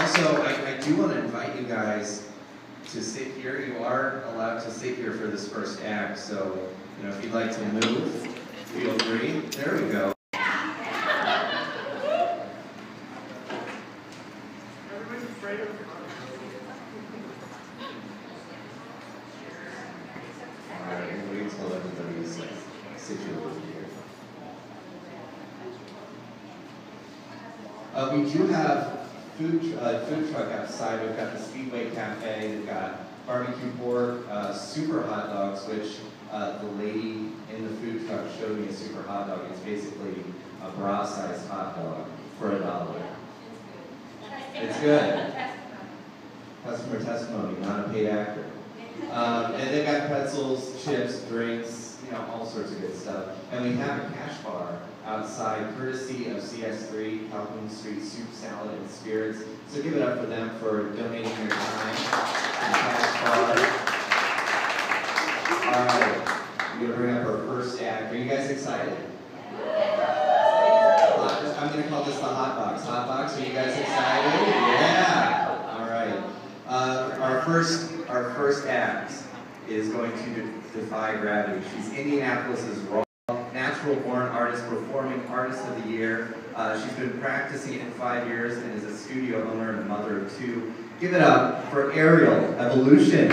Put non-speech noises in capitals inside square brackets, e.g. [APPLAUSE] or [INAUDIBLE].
Also, I, I do want to invite you guys to sit here. You are allowed to sit here for this first act, so, you know, if you'd like to move, feel free. There we go. All right, we'll wait till everybody's like situated here. Uh, we do have food, uh, food truck outside. We've got the Speedway Cafe. We've got barbecue pork, uh, super hot dogs, which uh, the lady in the food truck showed me a super hot dog. It's basically a bra-sized hot dog for a dollar. It's good. Customer testimony, not a paid actor. [LAUGHS] Um, and they've got pretzels, chips, drinks, you know, all sorts of good stuff. And we have a cash bar outside, courtesy of CS3, Calhoun Street Soup, Salad, and Spirits. So give it up for them for donating their time. All right, we're gonna bring up our first act. Are you guys excited? I'm gonna call this the hot box. Hot box, are you guys excited? Yeah. All right. Uh, our first, our first act is going to de- defy gravity. She's Indianapolis's raw, natural-born artist, performing artist of the year. Uh, she's been practicing in five years and is a studio owner and a mother of two. Give it up for Aerial Evolution.